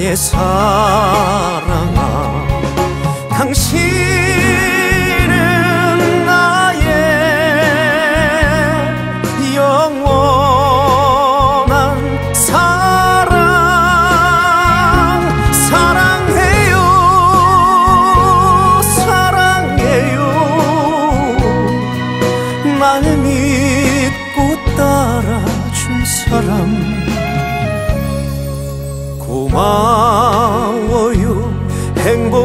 나의 사랑 고마워요. 행복합니다.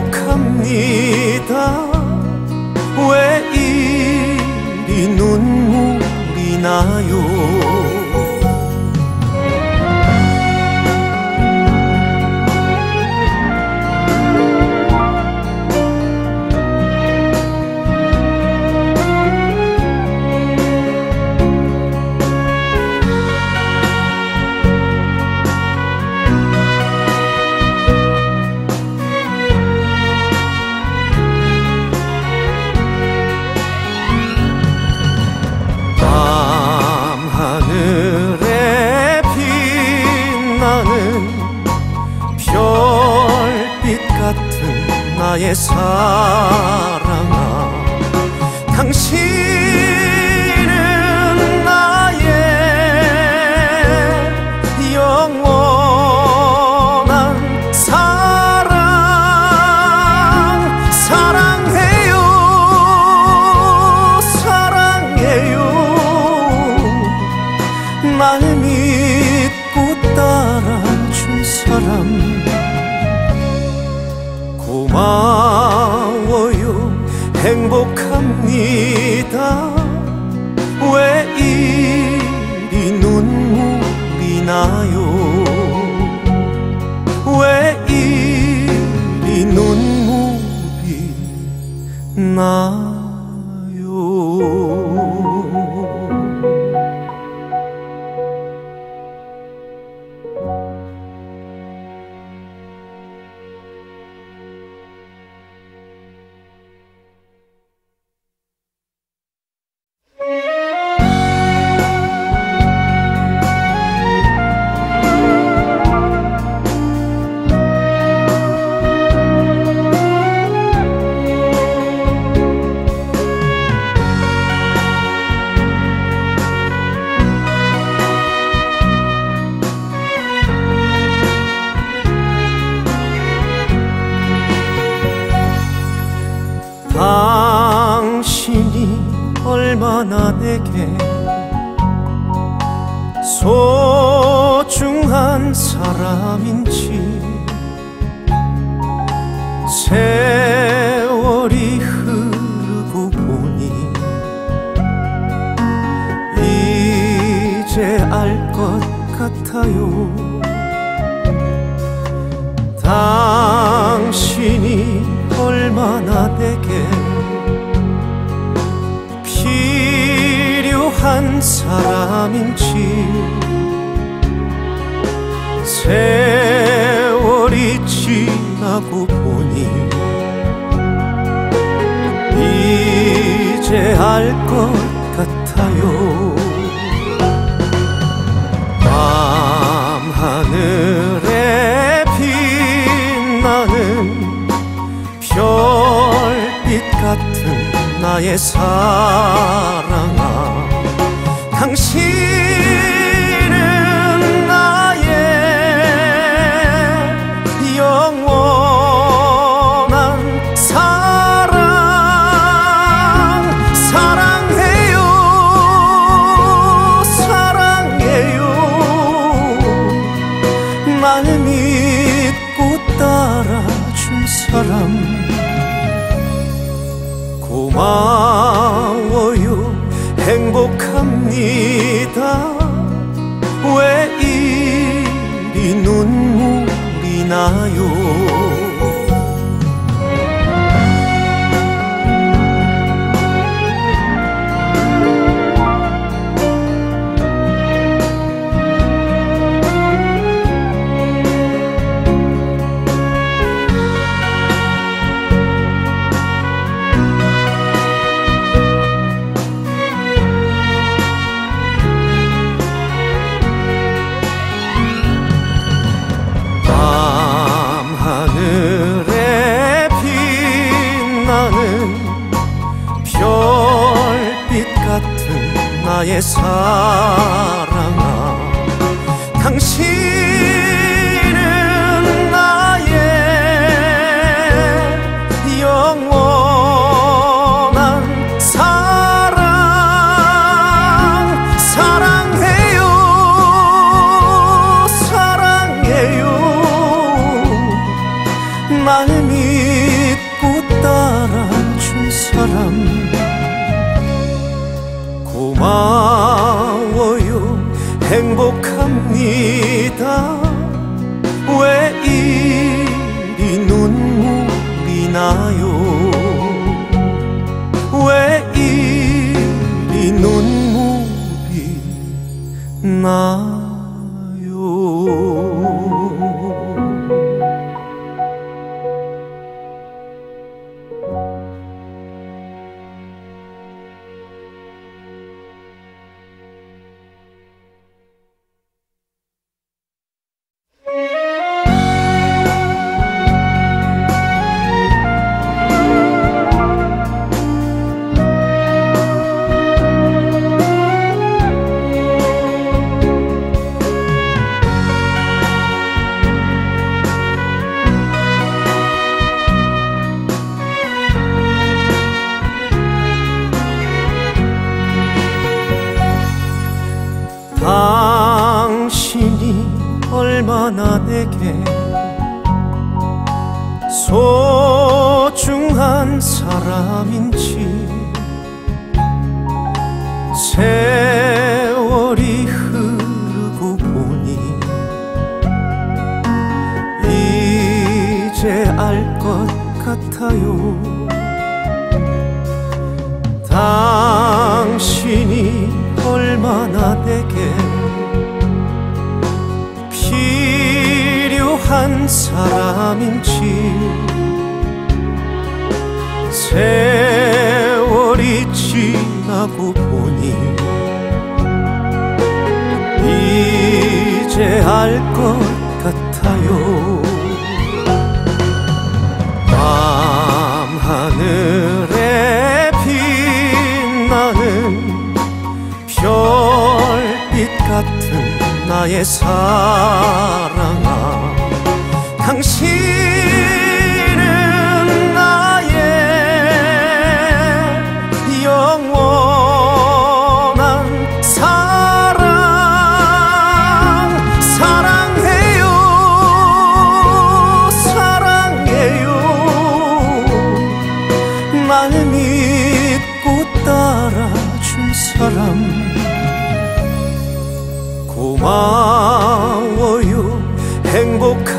왜 이리 눈물이 나요? 나의 사랑아 당신 bonita. 고마워요. 행복합니다. 왜 이리 눈물이 나요 나의 사랑아 당신 사람인지. 세월이 지나고 보니 이제 알 것 같아요. 밤하늘에 빛나는 별빛 같은 나의 사랑아 당신 고마워요. 행복합니다.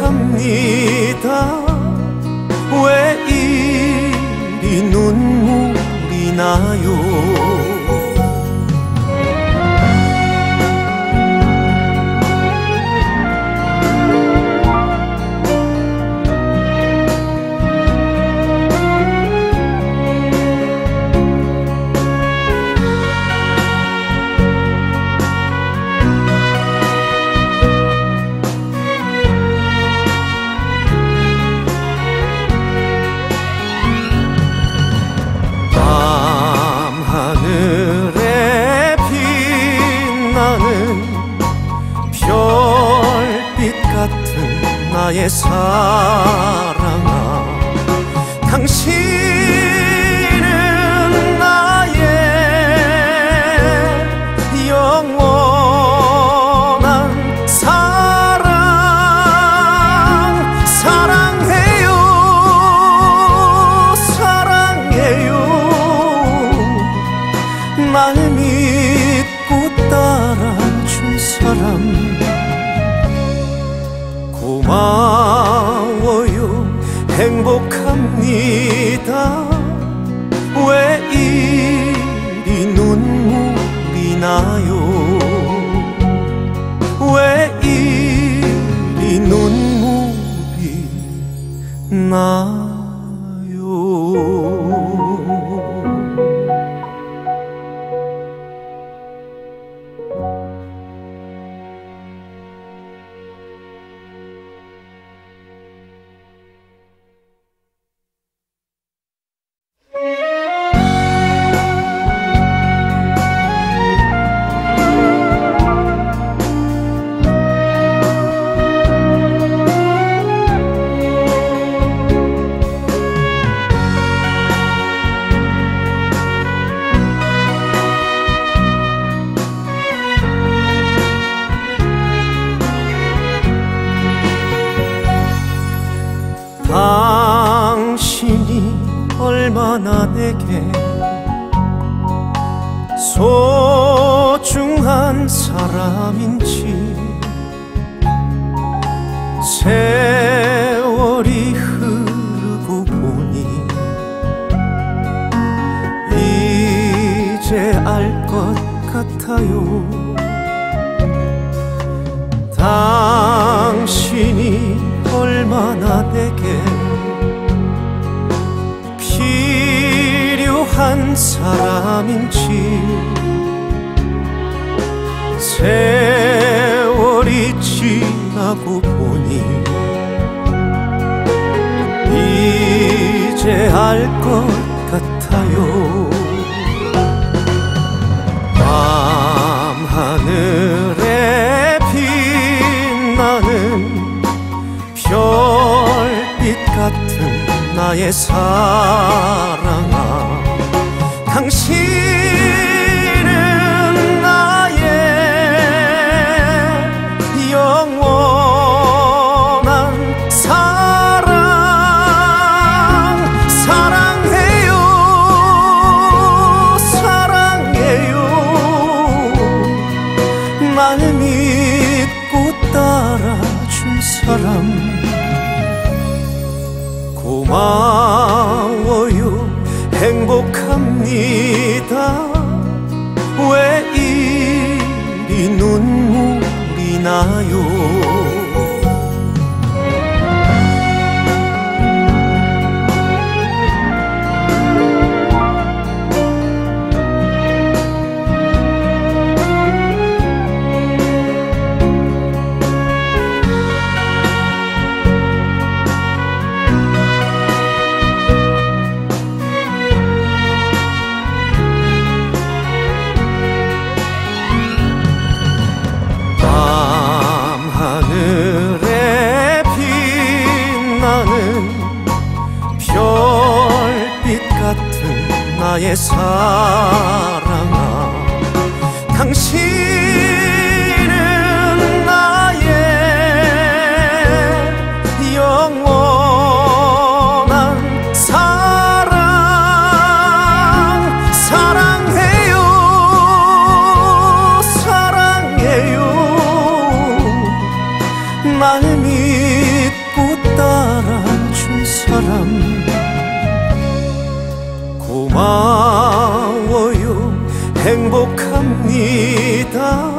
왜 이리 눈물이 나요 사랑 알 것 같아요. 밤하늘에 빛나는 별빛 같은 나의 사랑. 고마워요. 행복합니다. 왜 이리 눈물이 나요? 세상 Ta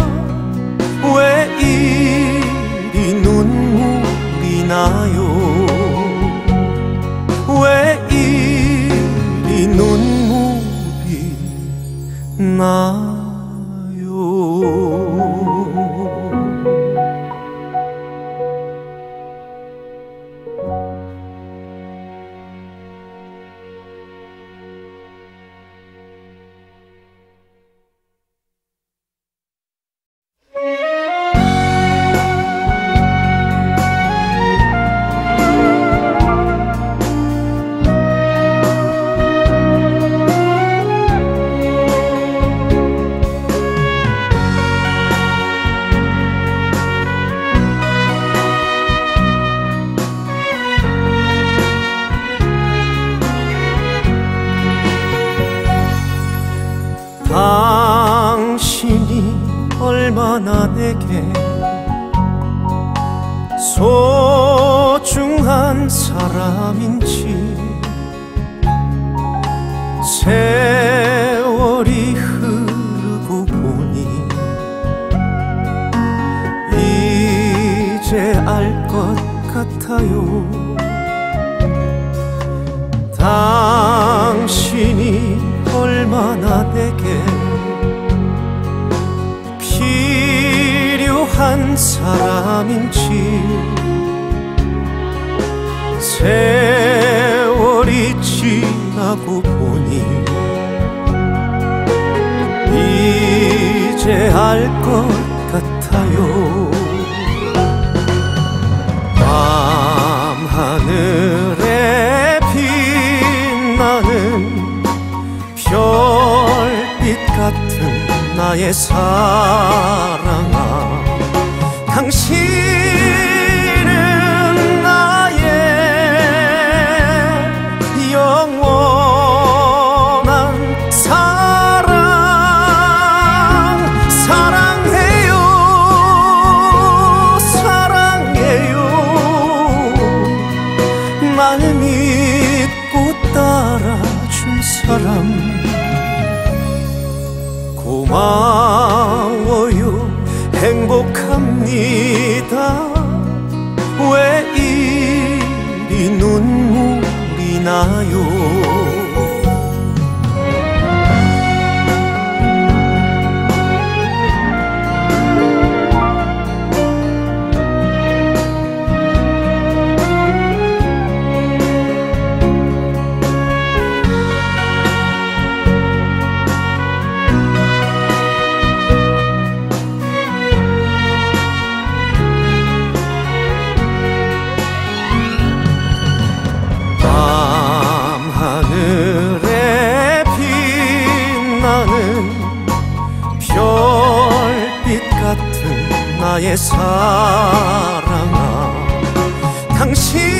고마워요. 행복합니다. 왜 이리 눈물이 나요? 나의 사랑아 당신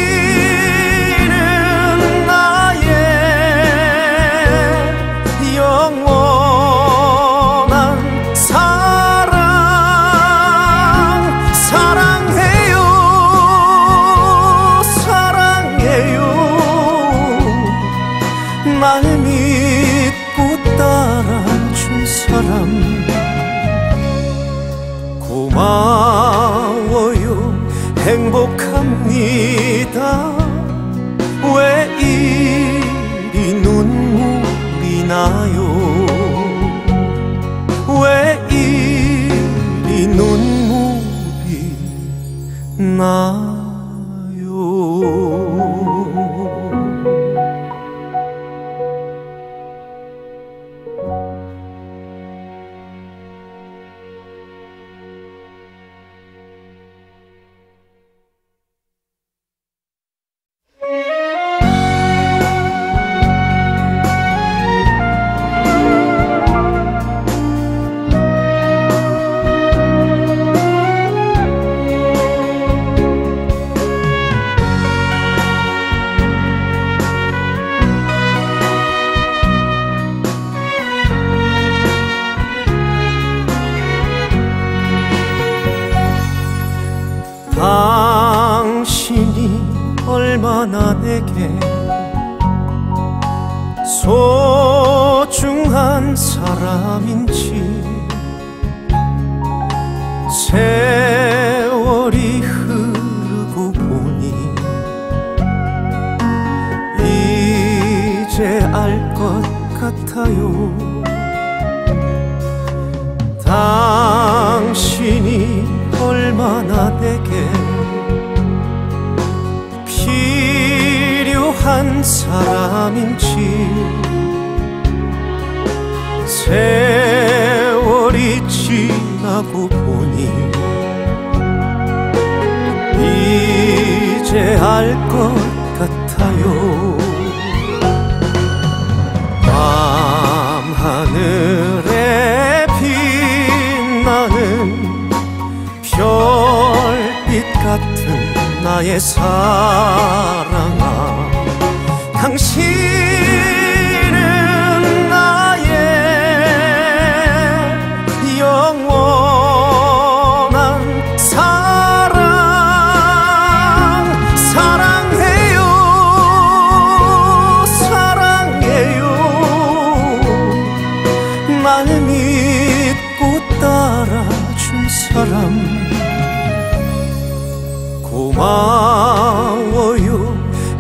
고마워요.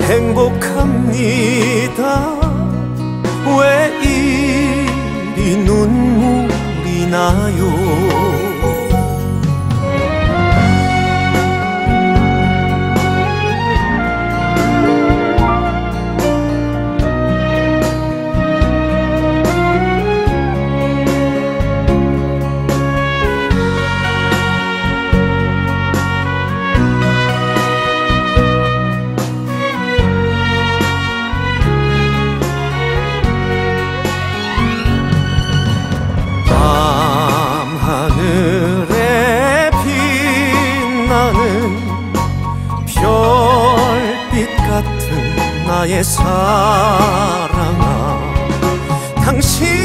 행복합니다. 나의 사랑아 당신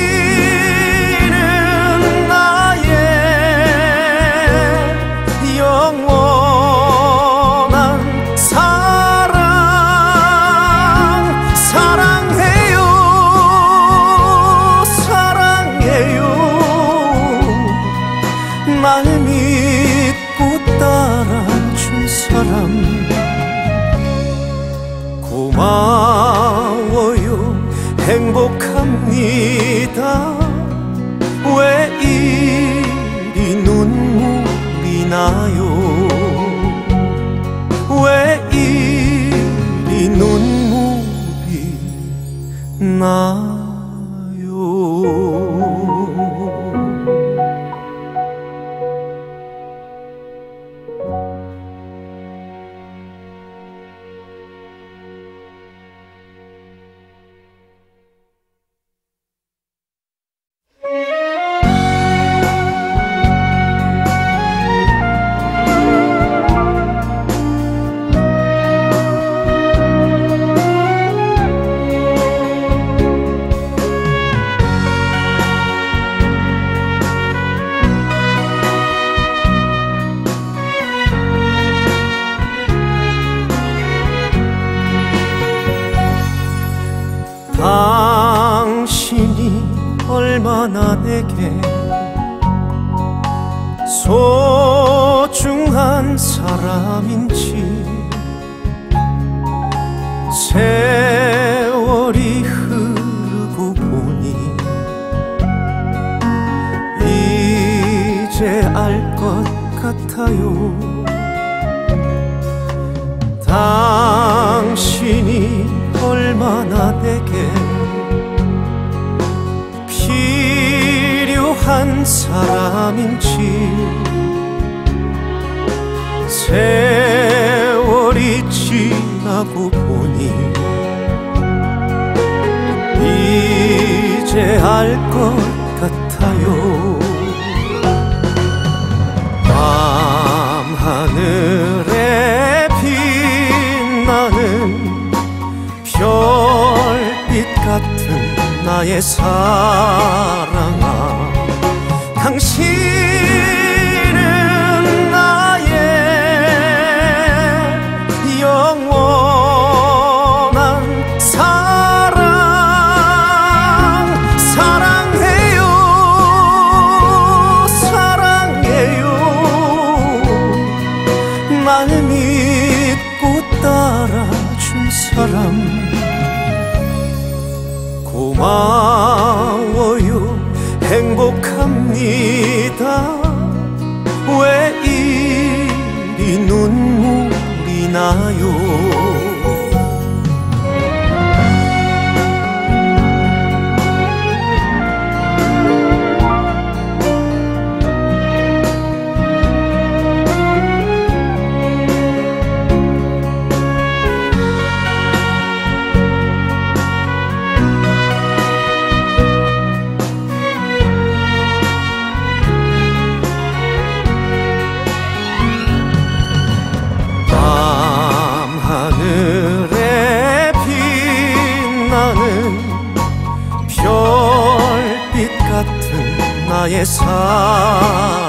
고마워요. 행복합니다. 왜 이리 눈물이 나요? 세상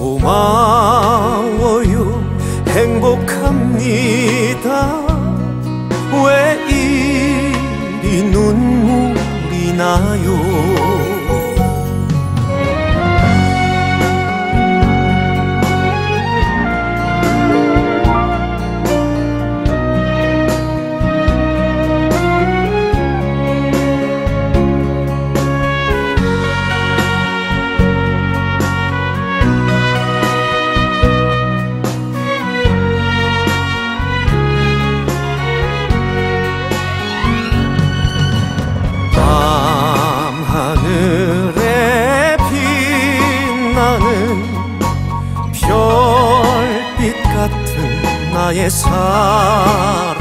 고마 사랑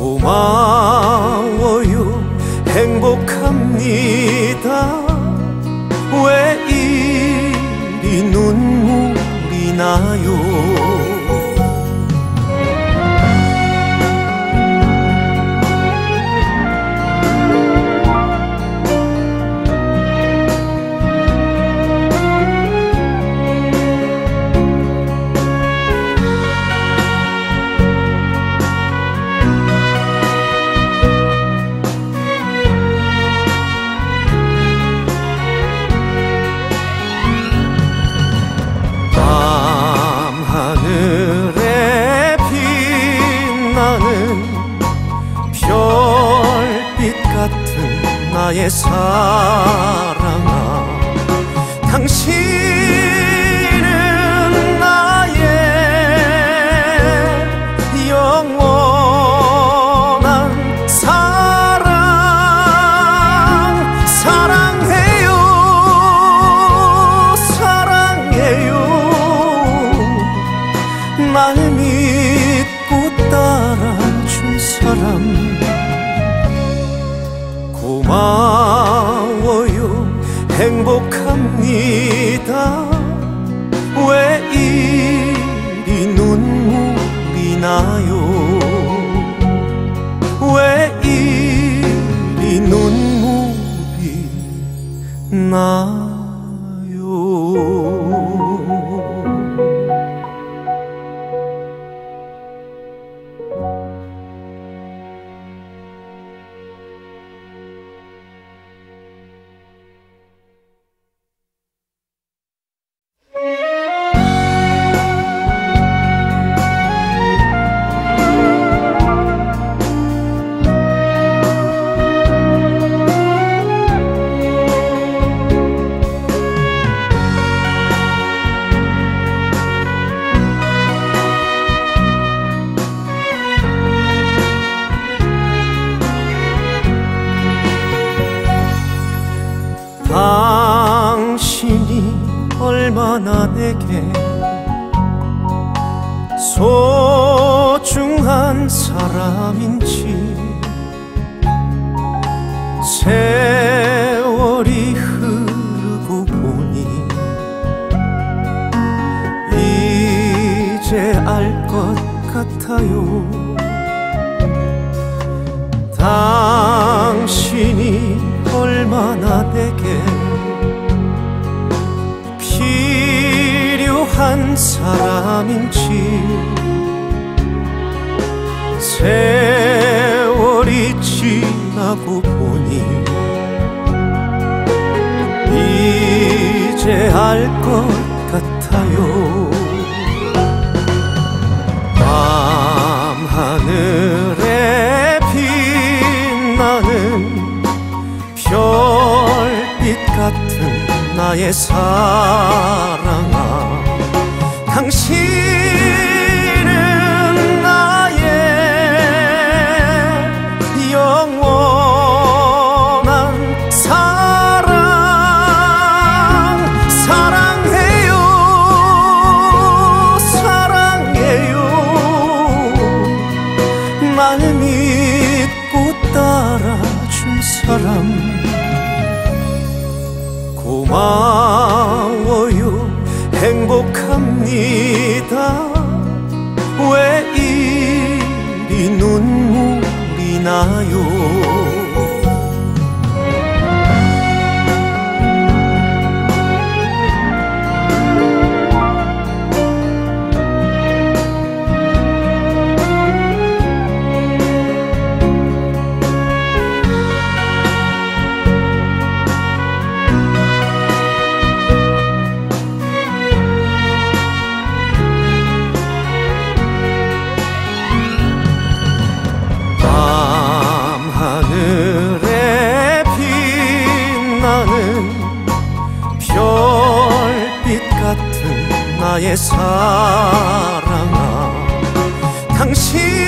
고마워요. 행복합니다. 왜 이리 눈물이 나요? 나의 사랑아 당신 bonita. 고마워요. 행복합니다. 왜 이리 눈물이 나요 나의 사랑아 당신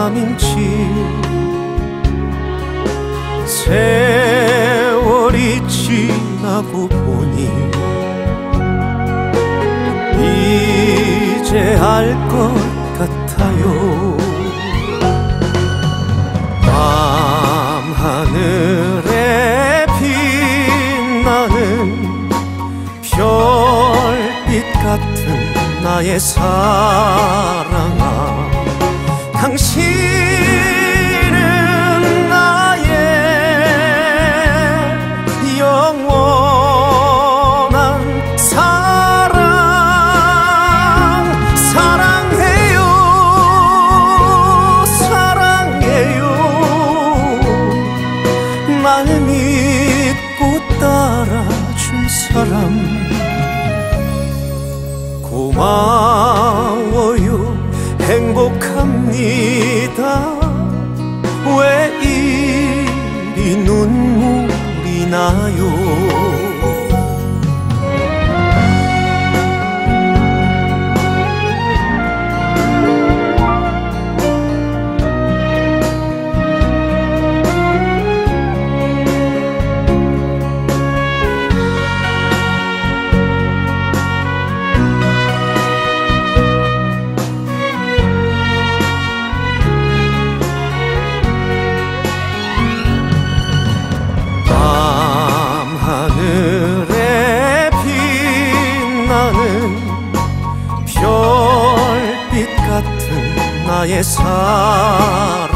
사람인지. 세월이 지나고 보니 이제 알 것 같아요. 밤하늘에 빛나는 별빛 같은 나의 사랑아 당신은 나의 영원한 사랑. 사랑해요. 사랑해요. 날 믿고 따라준 사람. 고마워요 행복합니다. 왜 이리 눈물이 나요 나의 사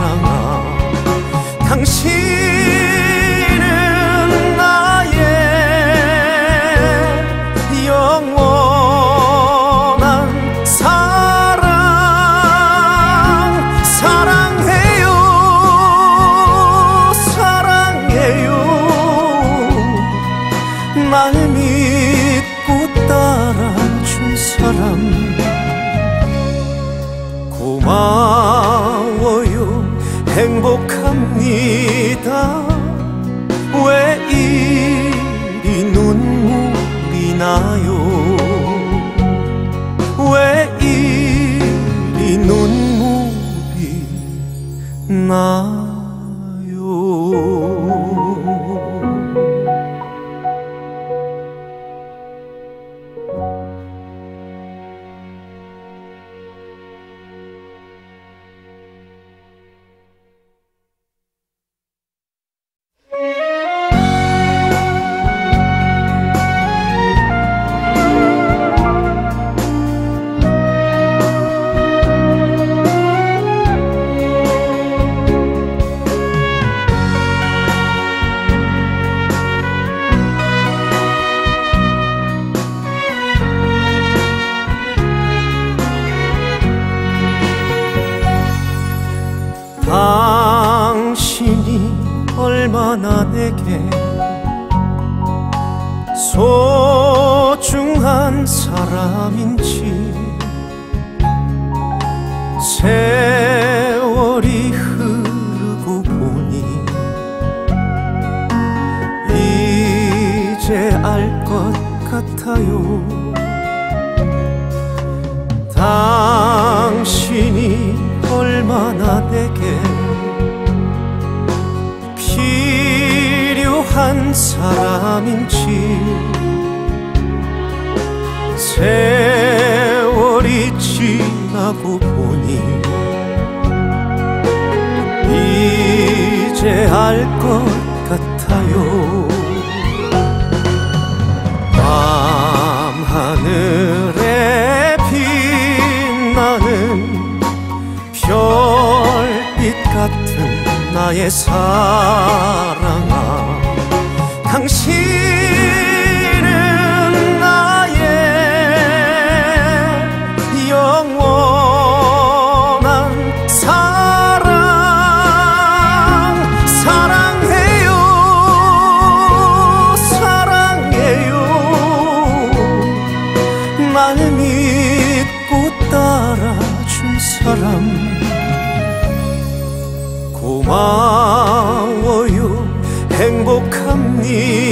알 것 같아요. 밤하늘에 빛나는 별빛 같은 나의 사랑. 고마워요. 행복합니다.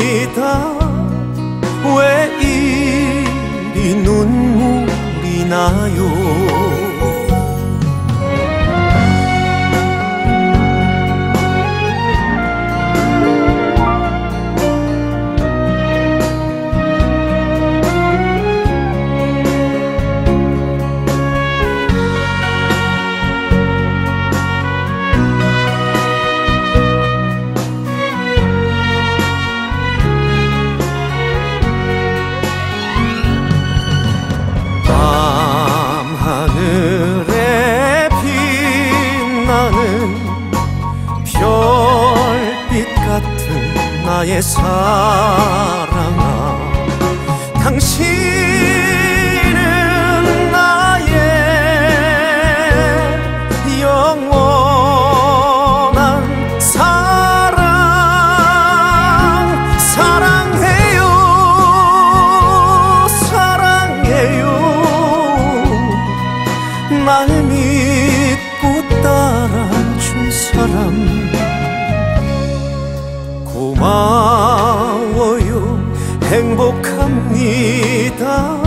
세상 到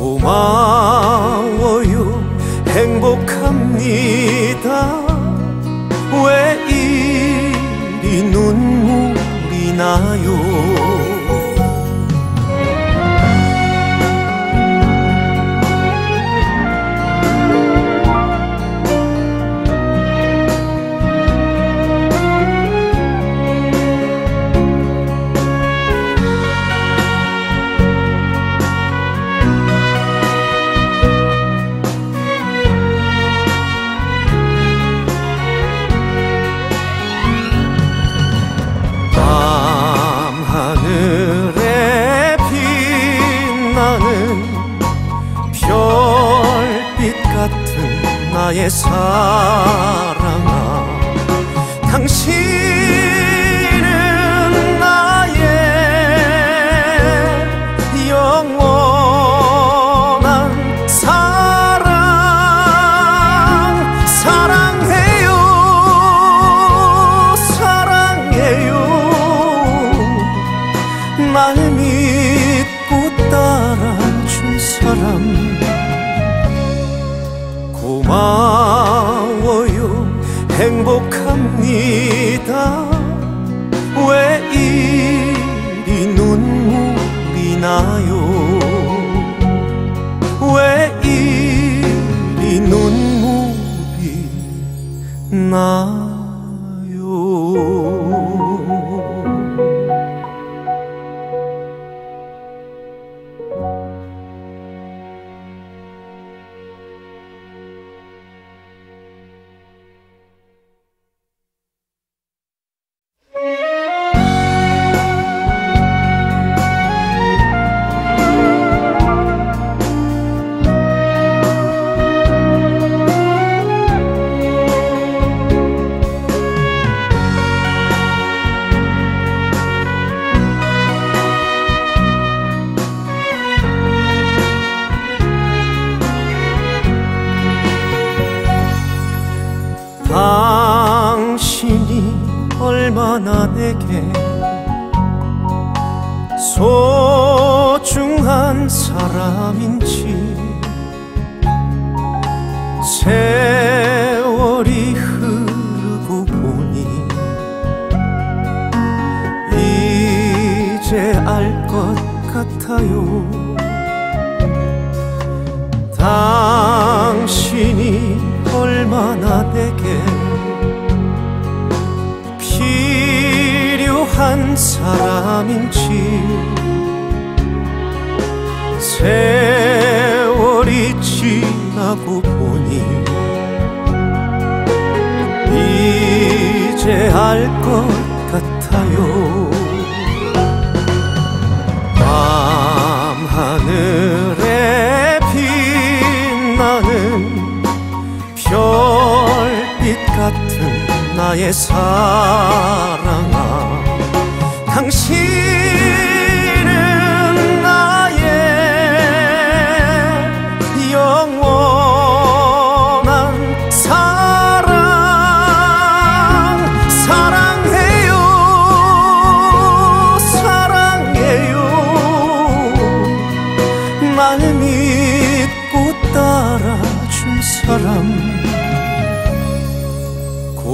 고마워요. 행복합니다. 왜 이리 눈물이 나요? 나의 사랑아 당신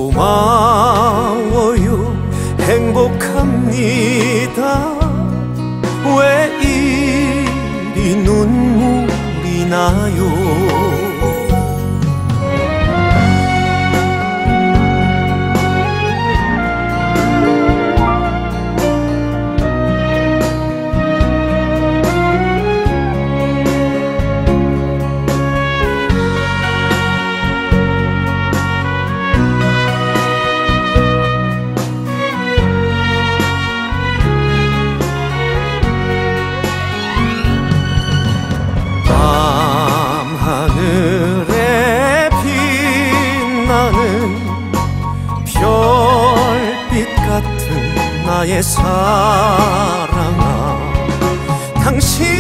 고마워요. 행복합니다. 왜 이리 눈물이 나요? 나의 사랑아 당신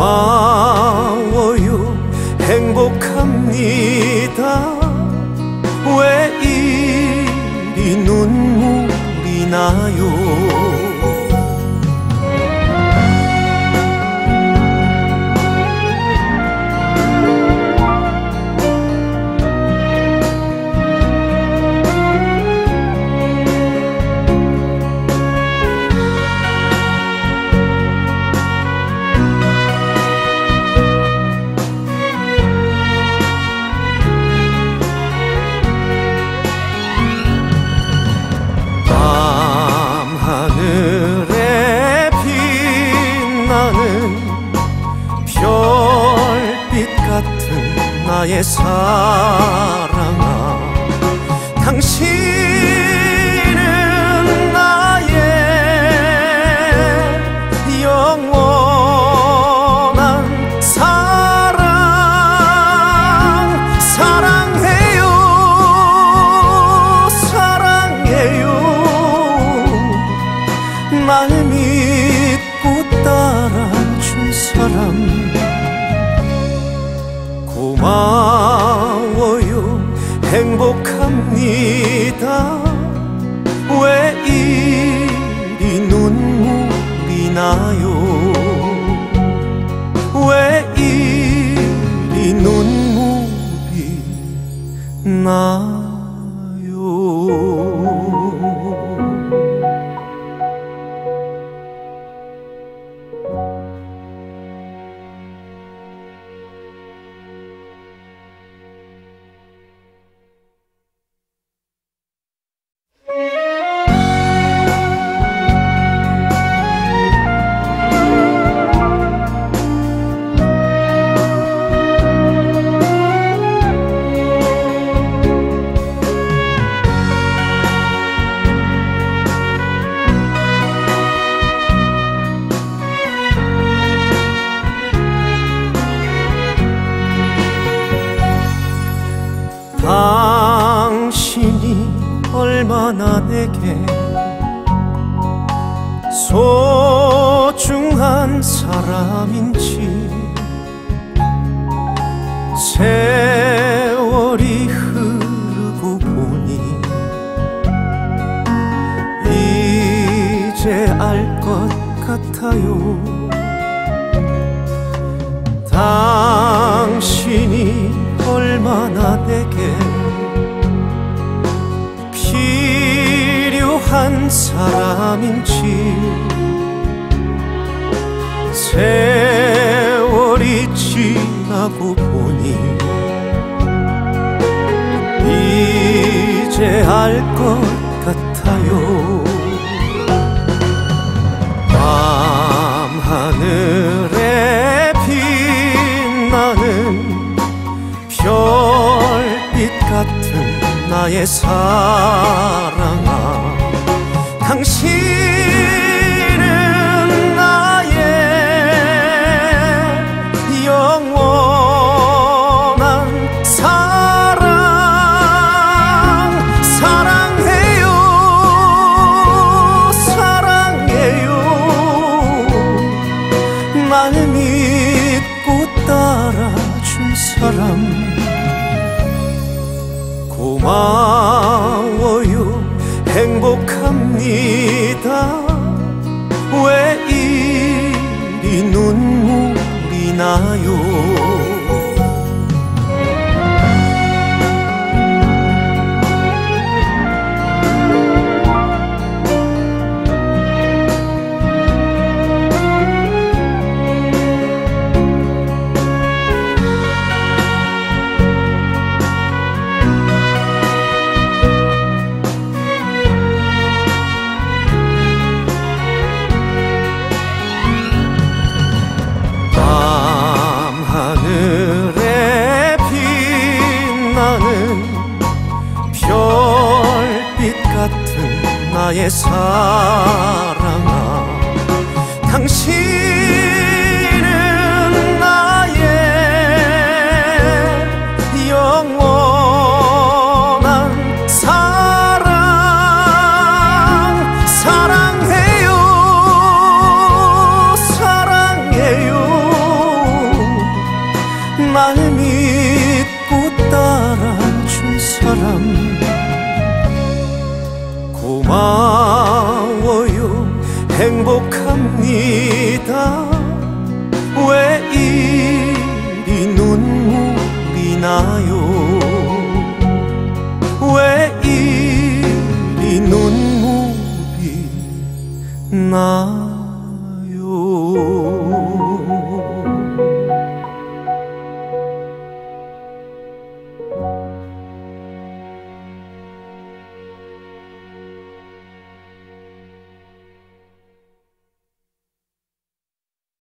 고마워요. 행복합니다. 왜 이리 눈물이 나요? 세상